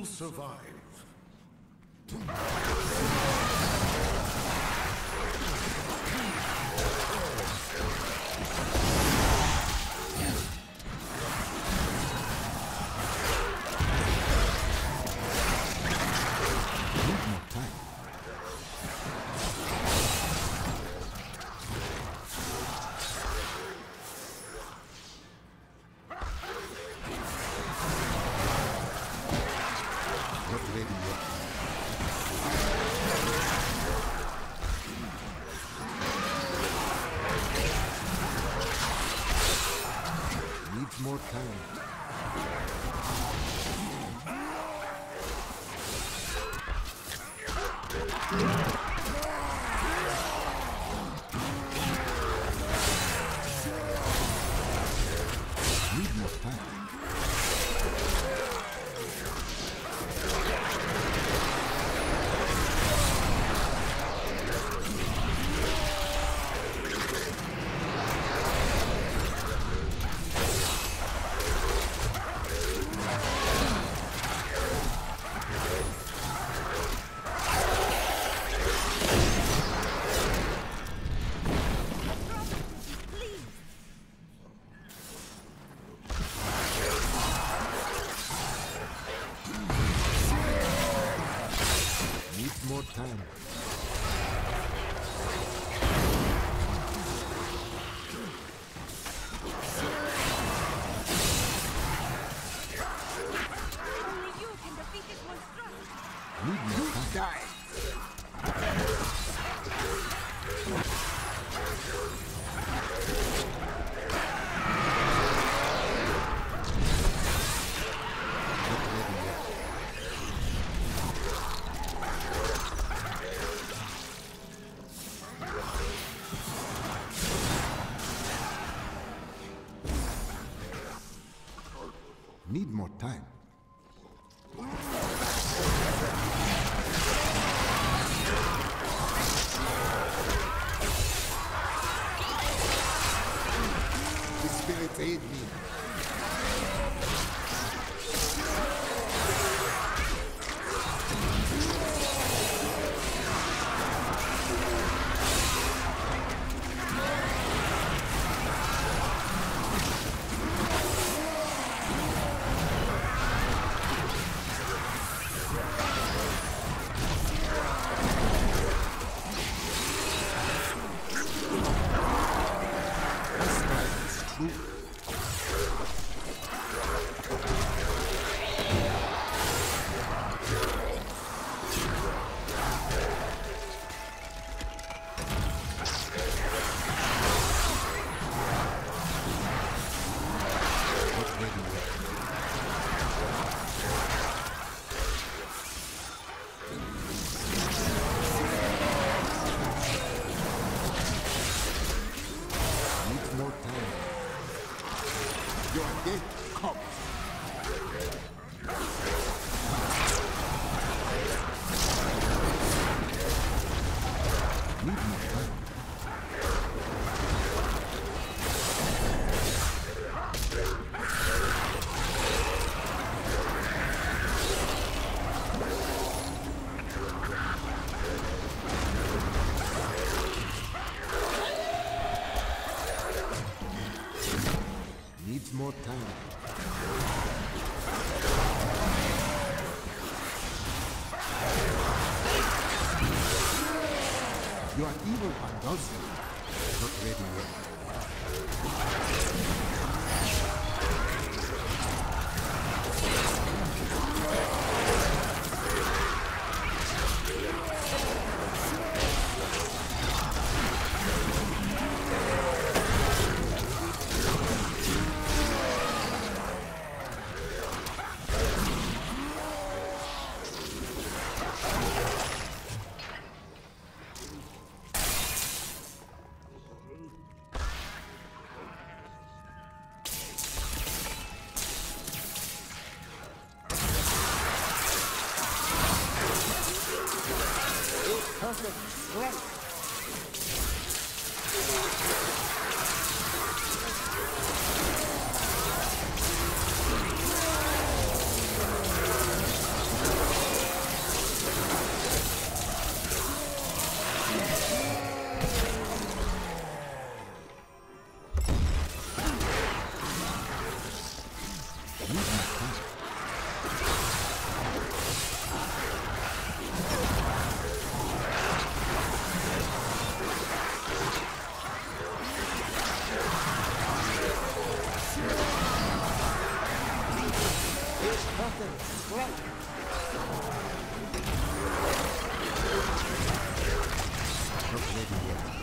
will survive. More time. Need more time. The spirits aid me. Stride Your day comes. Needs more time. You are evil one does you. Not ready yet. Mm-hmm. Here's nothing. Right. Oblivion.